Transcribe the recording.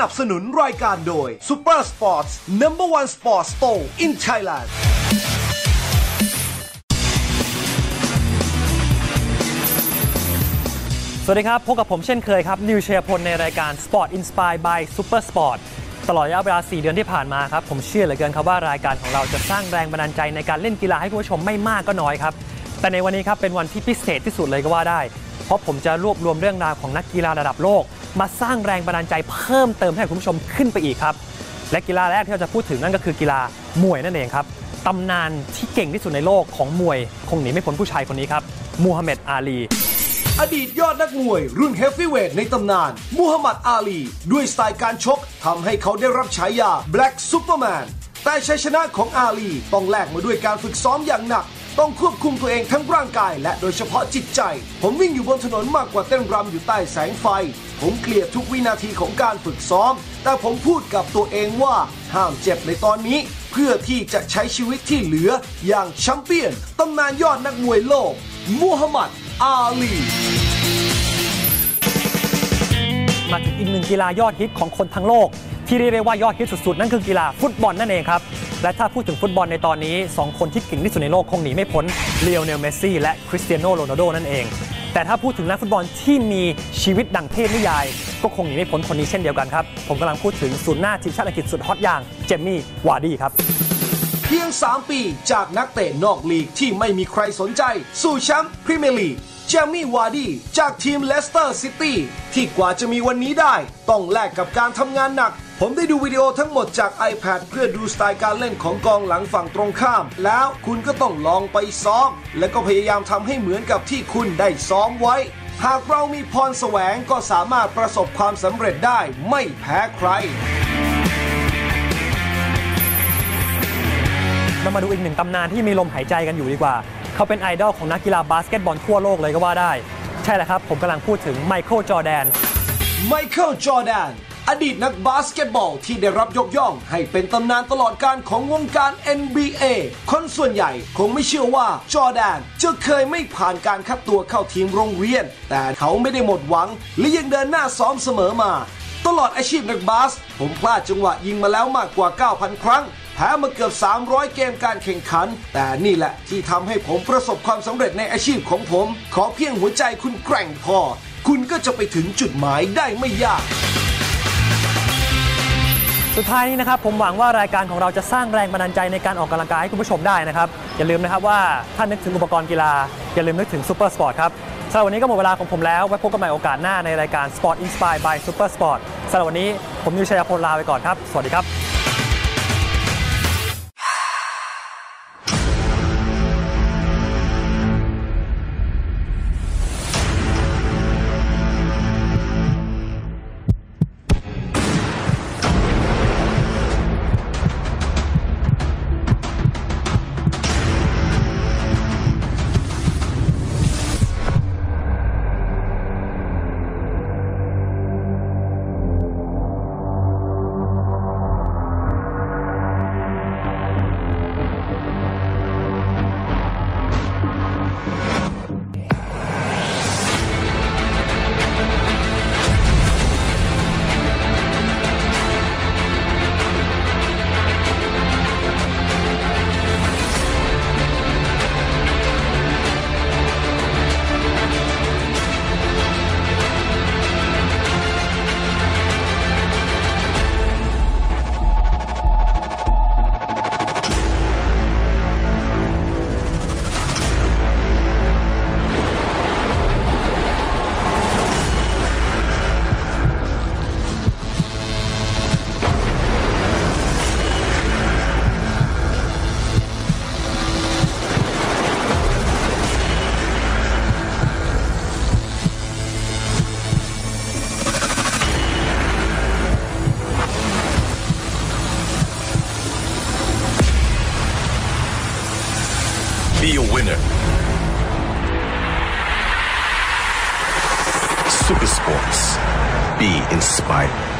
นับสนุนรายการโดย Super Sports Number One Sports Store in Thailand สวัสดีครับ พบกับผมเช่นเคยครับ นิวเชียพลในรายการ Sport Inspired by Super Sport ตลอดระยะเวลา 4 เดือนที่ผ่านมาครับ ผมเชื่อเหลือเกินครับว่ารายการของเราจะสร้างแรงบันดาลใจในการเล่นกีฬาให้คุณผู้ชมไม่มากก็น้อยครับ แต่ในวันนี้ครับเป็นวันที่พิเศษที่สุดเลยก็ว่าได้ เพราะผมจะรวบรวมเรื่องราวของนักกีฬาระดับโลก มาสร้างแรงบันดาลใจเพิ่มเติมให้คุณผู้ชมขึ้นไปอีกครับ และกีฬาแรกที่เราจะพูดถึงนั่นก็คือกีฬามวยนั่นเองครับตำนานที่เก่งที่สุดในโลกของมวยคงหนีไม่พ้นผู้ชายคนนี้ครับมูฮัมหม็ดอาลี อดีตยอดนักมวย รุ่นเฮฟวีเวทในตำนานมูฮัมหมัดอาลี ด้วยสไตล์การชกทำให้เขาได้รับฉายา Black Superman แต่ชัยชนะของอาลีต้องแลกมาด้วยการฝึกซ้อมอย่างหนัก ต้องควบคุมตัวเองทั้งร่างกายและโดยเฉพาะจิตใจ ผมวิ่งอยู่บนถนนมากกว่าเต้นรำอยู่ใต้แสงไฟ ผมเกลียดทุกวินาทีของการฝึกซ้อม แต่ผมพูดกับตัวเองว่าห้ามเจ็บในตอนนี้ เพื่อที่จะใช้ชีวิตที่เหลืออย่างแชมเปี้ยนตำนานยอดนักมวยโลกมูฮัมหมัดอาลีมาถึงอีกหนึ่งกีฬายอดฮิตของคนทั้งโลก ที่เรียกได้ว่ายอดฮิตสุดๆ นั่นคือกีฬาฟุตบอลนั่นเองครับ และถ้าพูดถึงฟุตบอลในตอนนี้ 2 คนที่เก่งที่สุดในโลกคงหนีไม่พ้นเลโอเนลเมสซี่และคริสเตียโนโรนัลโดนั่นเอง แต่ถ้าพูดถึงนักฟุตบอลที่มีชีวิตดังเทพนิยาย ก็คงหนีไม่พ้นคนนี้เช่นเดียวกันครับ ผมกำลังพูดถึงศูนย์หน้าทีมชาติอังกฤษสุดฮอตอย่างเจมมี่วาร์ดี้ครับเพียง 3 ปีจากนักเตะนอกลีกที่ไม่มีใครสนใจ สู่แชมป์พรีเมียร์ลีกเจมี่วาร์ดี้จากทีมเลสเตอร์ซิตี้ที่กว่าจะมีวันนี้ได้ ต้องแลกกับการทำงานหนัก ผมได้ดูวิดีโอทั้งหมดจาก iPad เพื่อดูสไตล์การเล่นของกองหลังฝั่งตรงข้าม แล้วคุณก็ต้องลองไปซ้อม และก็พยายามทำให้เหมือนกับที่คุณได้ซ้อมไว้ หากเรามีพรแสวงก็สามารถประสบความสำเร็จได้ไม่แพ้ใครเรามาดูอีกหนึ่งตำนานที่มีลมหายใจกันอยู่ดีกว่า เขาเป็นไอดอลของนักกีฬาบาสเกตบอลทั่วโลกเลยก็ว่าได้ ใช่แหละครับ ผมกำลังพูดถึงไมเคิลจอร์แดนไมเคิลจอร์แดน อดีตนักบาสเกตบอลที่ได้รับยกย่อง ให้เป็นตำนานตลอดกาลของวงการ NBA คนส่วนใหญ่คงไม่เชื่อว่าจอร์แดนจะเคยไม่ผ่านการคัดตัวเข้าทีมโรงเรียน แต่เขาไม่ได้หมดหวัง และยังเดินหน้าซ้อมเสมอมา ตลอดอาชีพนักบาส ผมพลาดจังหวะยิงมาแล้วมากกว่า 9,000 ครั้งแพ้มาเกือบ 300 เกมการแข่งขัน แต่นี่แหละที่ทำให้ผมประสบความสำเร็จในอาชีพของผม ขอเพียงหัวใจคุณแกร่งพอ คุณก็จะไปถึงจุดหมายได้ไม่ยาก สุดท้ายนี้นะครับผมหวังว่ารายการของเราจะสร้างแรงบันดาลใจในการออกกำลังกายให้คุณผู้ชมได้นะครับอย่าลืมนะครับว่าถ้านึกถึงอุปกรณ์กีฬา อย่าลืมนึกถึง Supersports ครับสำหรับวันนี้ก็หมดเวลาของผมแล้ว ไว้พบกันใหม่โอกาสหน้าในรายการ Sports Inspired by Supersports สำหรับวันนี้ผมนิวชัยพลลาไปก่อนครับ สวัสดีครับ Be a winner. Super Sports. Be inspired.